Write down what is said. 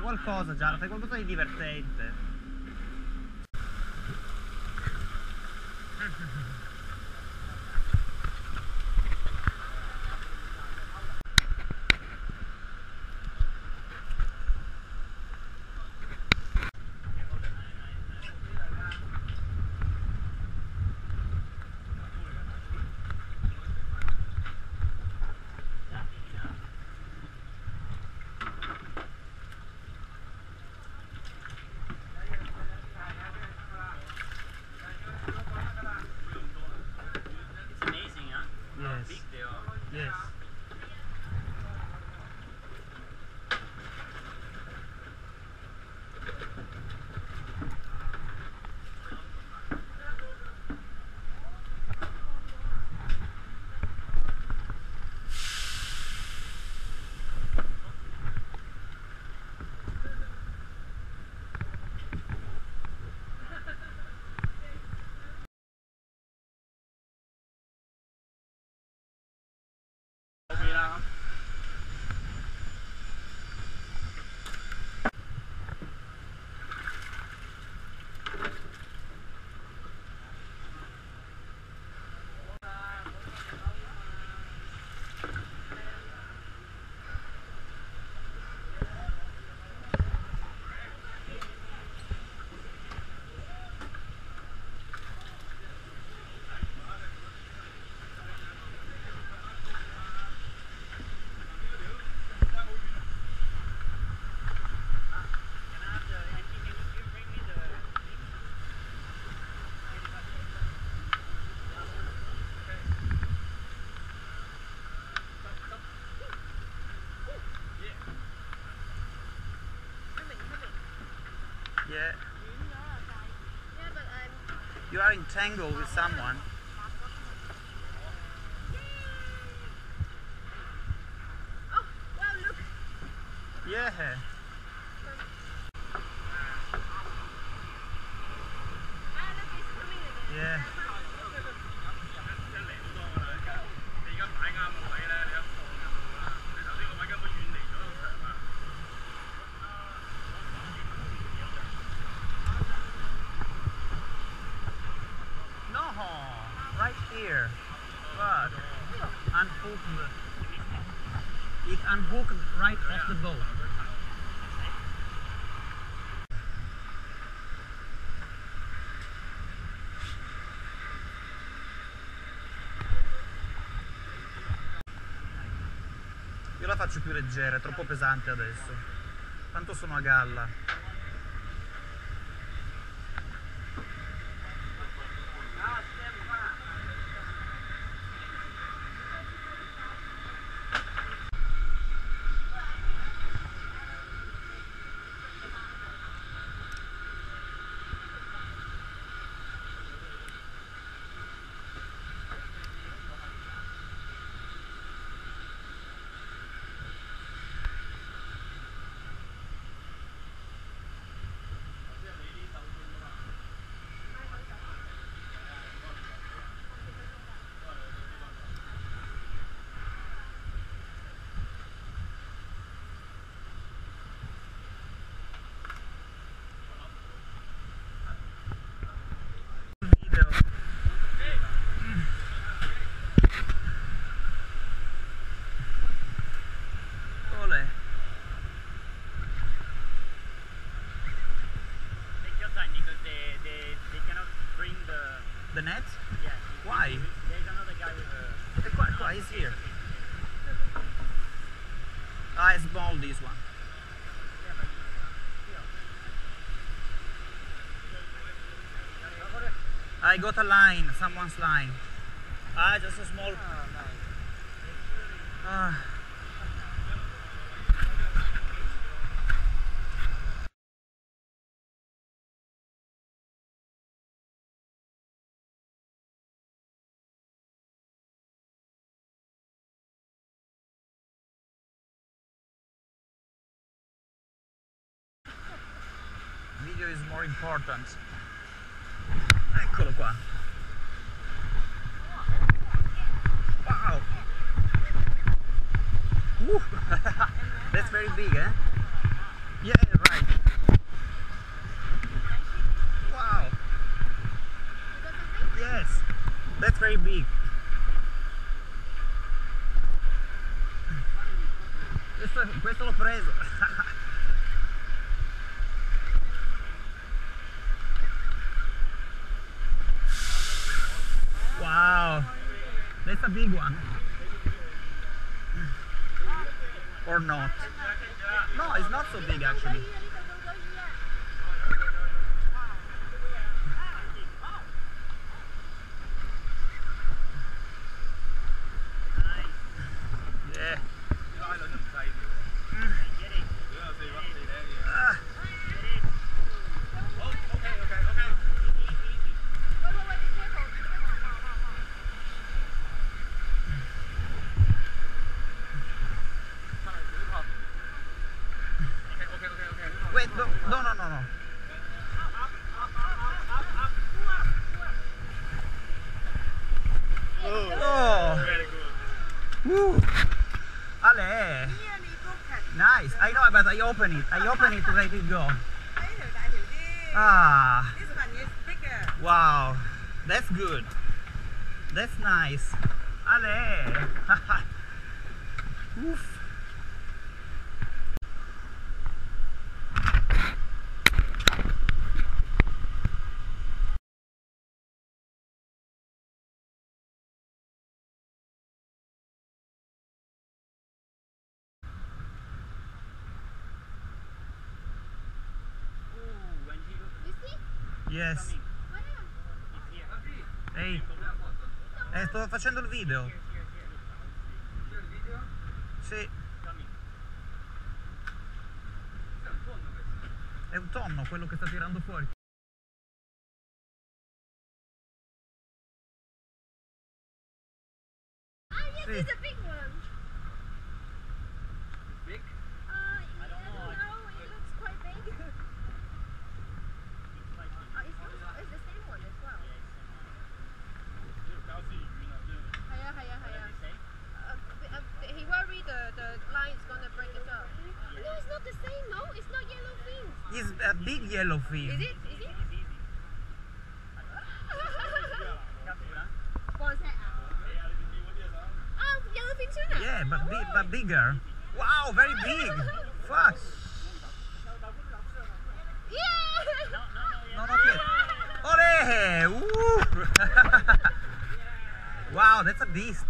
qualcosa Gianna, fai qualcosa di divertente. Yes. Yeah. You are entangled with someone. Oh, wow, look. Yeah. Ah. Yeah. Here. But unhooked. It unhooked right off the boat. Io la faccio più leggera, è troppo pesante adesso. Tanto sono a galla. Small this one. I got a line, someone's line. Ah, just a small. Ah. video is more important. Eccolo qua. Wow. Woo. that's very big eh? Yeah right. Wow. Yes that's very big. A big one. Or not? No, it's not so big actually. Yeah. Ah. Wait, no, no, no, no, no. Oh, woo. Ale. Nice. I know, but I open it. I open it to let it go. Ah, This one is bigger. wow. That's good. That's nice. Ale. Oof. Yes. Ehi. Eh, sto facendo il video. Sì, è un tonno quello che sta tirando fuori. It's a big yellow Is it? Is it? It's easy. Careful, huh? What's that? Oh, yellow fin tuna. Yeah, but, Oh, bi- but bigger. Wow, very big. Fuck. Yeah. No, no, no, yeah. No, not yet. Ole! Woo! wow, that's a beast.